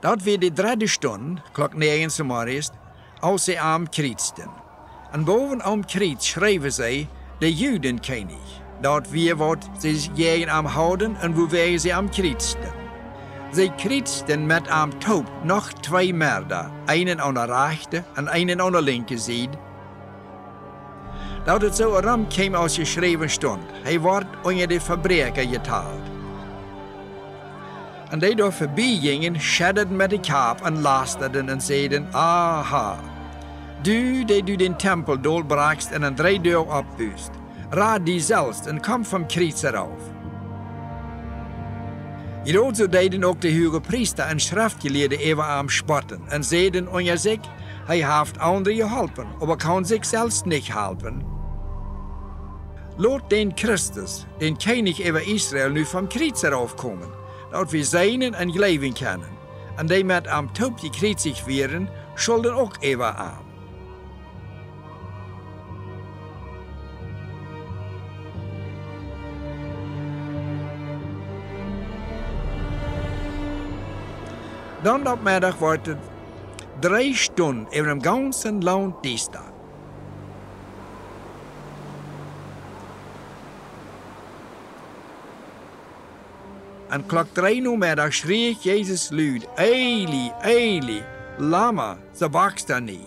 Dat weer de derde stund, klok negen s morgens, als ze am krietsten. En boven am kriet schreven zij de Judenkönig. Dat weer wat ze jegen am houden en woewege ze am krietsten. Ze krietsten met am Taub nog twee merden, einen aan de rechte en einen aan de linke zijde. Dat het zo ram kwam als geschreven stond. Hij wordt onder de fabrieken getaald. En die door voorbij gingen, schedderden met de kaap en lasterden en zeiden, aha, du die du den tempel dolbrakst en een driedeur opbust, raad die zelfs en kom van krietser af. Hierdoor deden ook de hoge priester en schriftgeleerden even am spotten en zeiden onder zich, hij heeft anderen geholpen, aber kan zich zelfs niet helpen. Laat den Christus, den König over Israël, nu van krietser afkomen, dat we zijn en geloven kunnen. En die met am top gekritzig werden, schulden ook even aan. Dan op middag wordt het drie stunden over een ganzen land dienstag. En klok drie uur schreef Jezus luid, Eli, Eli, lama sabachthani.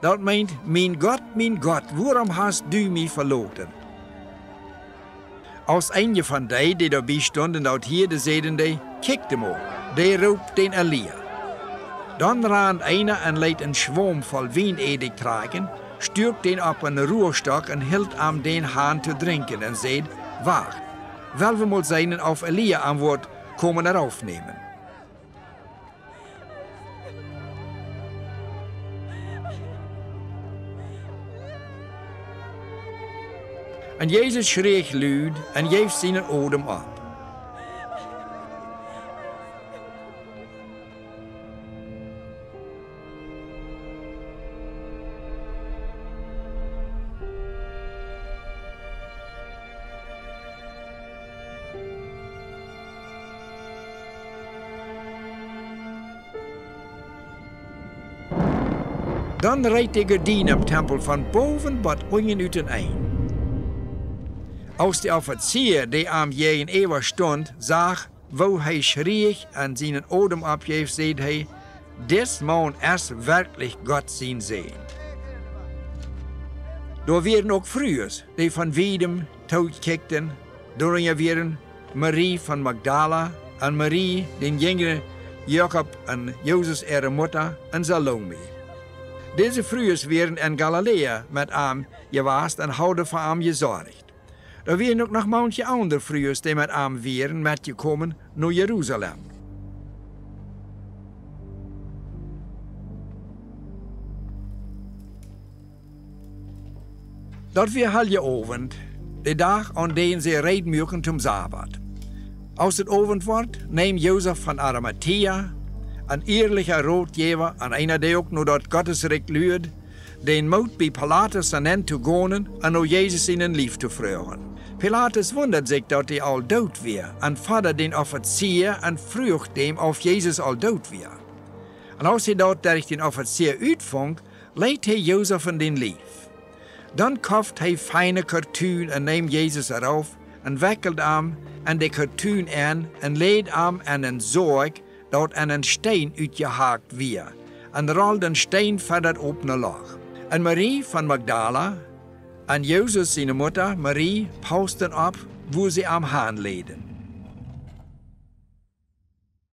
Dat meint, mijn God, mijn God, waarom hast du mij verloren? Als een van die die daarbij stonden, dat hier de kijk hem op, die roept den Elia. Dan raan einer en leed een schwom vol wijnedig tragen, stuurt den op een roerstok en hield aan den haan te drinken en zei, wacht, wel we moet zijn auf Elia aan woord komen eraf nemen. En Jezus schreef luid en geeft zijn odem op. Dan rijdt de gordijn im tempel van boven wat een ein. Als de offizier, die am jegen eeuwen stond, zag, wo hij schreef en zijn odem opgeeft, zei hij, Des man erst wirklich Gott zien sehen. Door werden ook vroegers, die van Wiedem toekikten, door werden Marie van Magdala en Marie, den jongere Jacob en Jozef ihre Mutter en Salome. Deze vroegers werden in Galilea met am gewaast en houden voor am gezorgd. Er werden ook nog manche andere vroegers die met am waren met gekomen naar Jeruzalem. Dat weer halje ovend, de dag aan den ze rijden mogen zum Sabbat. Als het ovend wordt, neemt Jozef van Arimathea, een eerlijke roodgever en einer die ook naar dat Gottesrecht luurt, den moed bij Pilatus aan hen te gaan en naar Jezus in een lief te vragen. Pilatus wundert zich dat hij al dood weer en vader den officier en vroeg dem of Jezus al dood weer. En als hij dat durch den officier uitvongt, leidt hij Jozef in den lief. Dan kauft hij feine kartuun en neemt Jezus eraf en wekkelt hem en de kartuun aan en leed hem aan een zorg dat aan een steen uitgehaakt weer en rolt een steen verder op naar laag. En Marie van Magdala en Jezus zijn moeder Marie pausten op, wo ze am haan leden.